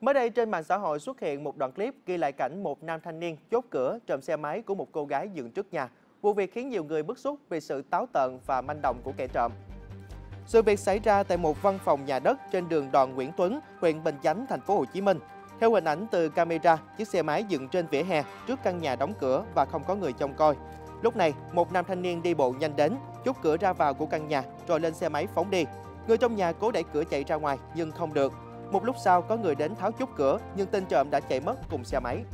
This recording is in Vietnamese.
Mới đây trên mạng xã hội xuất hiện một đoạn clip ghi lại cảnh một nam thanh niên chốt cửa trộm xe máy của một cô gái dựng trước nhà. Vụ việc khiến nhiều người bức xúc vì sự táo tợn và manh động của kẻ trộm. Sự việc xảy ra tại một văn phòng nhà đất trên đường Đoàn Nguyễn Tuấn, huyện Bình Chánh, thành phố Hồ Chí Minh. Theo hình ảnh từ camera, chiếc xe máy dựng trên vỉa hè trước căn nhà đóng cửa và không có người trông coi. Lúc này, một nam thanh niên đi bộ nhanh đến, chốt cửa ra vào của căn nhà rồi lên xe máy phóng đi. Người trong nhà cố đẩy cửa chạy ra ngoài nhưng không được. Một lúc sau có người đến tháo chốt cửa, nhưng tên trộm đã chạy mất cùng xe máy.